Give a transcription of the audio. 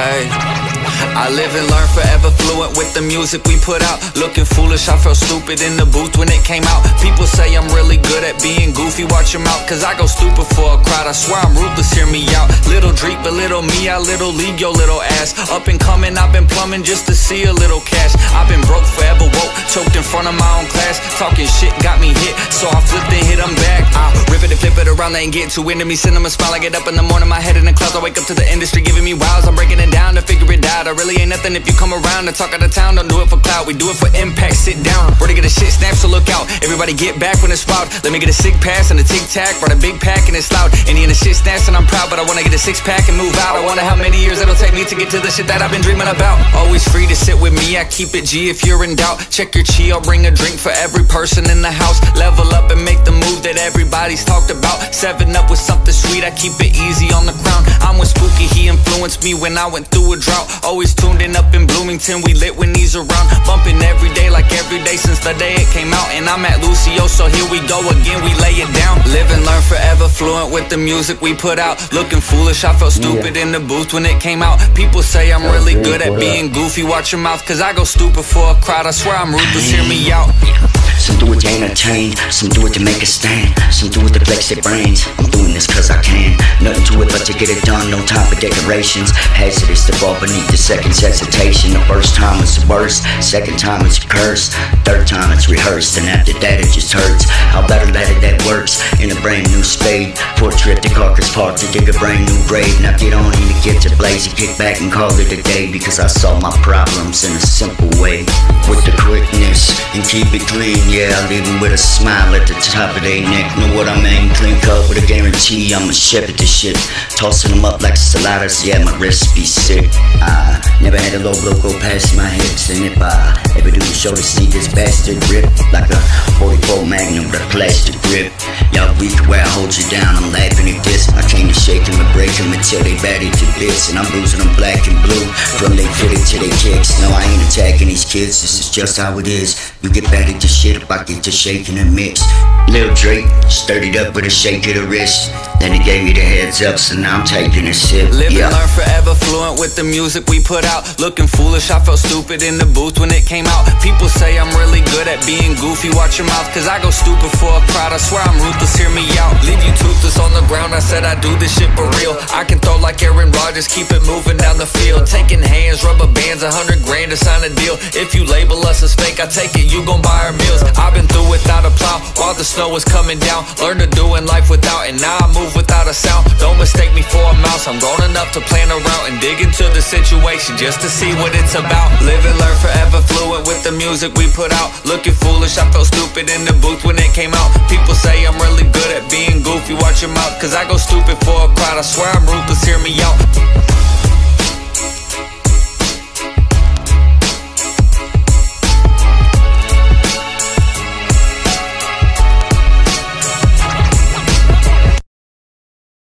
Ayy. I live and learn forever fluent with the music we put out. Looking foolish, I felt stupid in the booth when it came out. People say I'm really good at being goofy, watch your mouth, cause I go stupid for a crowd. I swear I'm ruthless, hear me out. Little Dreak, but little me, I little league your little ass. Up and coming, I've been plumbing just to see a little cash. I've been broke forever, woke, choked in front of my own class. Talking shit got me hit, so I flipped and hit them back. I rip it and flip it around, they ain't getting too into me. Send them a smile, I get up in the morning, my head in the clouds. I wake up to the industry giving me wows. I'm breaking it down to figure it out. Really ain't nothing if you come around and talk out of town. Don't do it for clout, we do it for impact. Sit down, ready to get a shit snap, look out. Everybody get back when it's wild. Let me get a sick pass and a tic tac. Brought a big pack and it's loud. Any in the shit snaps and I'm proud, but I wanna get a six pack and move out. I wonder how many years it'll take me to get to the shit that I've been dreaming about. Always free to sit with me, I keep it G if you're in doubt. Check your chi, I'll bring a drink for every person in the house. Level up and make the move that everybody's talked about. Seven up with something sweet, I keep it easy on the crown. I'm with Spooky, he influenced me when I went through a drought. Always tuned in up in Bloomington, we lit when he's around. Bumping every day every day since the day it came out. And I'm at Lucio, so here we go again, we lay it down. Live and learn forever, fluent with the music we put out. Looking foolish, I felt stupid in the booth when it came out. People say I'm really good at being goofy, watch your mouth, cause I go stupid for a crowd. I swear I'm ruthless, hear me out. Some do it to entertain, some do it to make a stand, some do it to flex their brains. I'm doing this cause I can. Nothing to it but to get it done, no time for decorations. Hazardous to fall beneath the second's hesitation. The first time it's the worst, second time it's a curse, third time it's rehearsed, and after that it just hurts. How better let it that works in a brand new spade. Trip to Carcass Park to dig a brand new grave. Now get on in get to blaze kick back and call it a day because I solve my problems in a simple way. With the quickness and keep it clean, yeah, I leave 'em with a smile at the top of their neck. Know what I mean? Clean cut with a guarantee, I'm a shepherd to shit. Tossing them up like saladas, yeah, my recipe sick. I never had a low blow go past my hips, and if I ever do show to see this bastard grip like a 44 Magnum with a plastic grip. Y'all weak where I hold you down, I'm laughing at this. I came to shake 'em and break 'em until they batty to bits, and I'm bruising them black and blue from they fitted to they kicks. No, I ain't attacking these kids, this is just how it is. You get batted to shit if I get to shaking and mix. Lil Dreak stirred it up with a shake of the wrist. Then he gave me the heads up, so now I'm taking a sip. Live yeah. and learn forever, fluent with the music we put out. Looking foolish, I felt stupid in the booth when it came out. People say I'm really good at being goofy, watch your mouth, cause I go stupid for a crowd. I swear I'm ruthless, hear me out. Leave you toothless on the ground, I said I do this shit for real. I can throw like Aaron Rodgers, keep it moving down the field. Taking hands, rubber bands, a hundred grand to sign a deal. If you label us as fake, I take it, you gon' buy our meals. While the snow was coming down. Learn to do in life without, and now I move without a sound. Don't mistake me for a mouse. I'm grown enough to plan a route and dig into the situation just to see what it's about. Live and learn forever, fluent with the music we put out. Looking foolish, I felt stupid in the booth when it came out. People say I'm really good at being goofy. Watch your mouth, cause I go stupid for a crowd. I swear I'm ruthless, hear me out.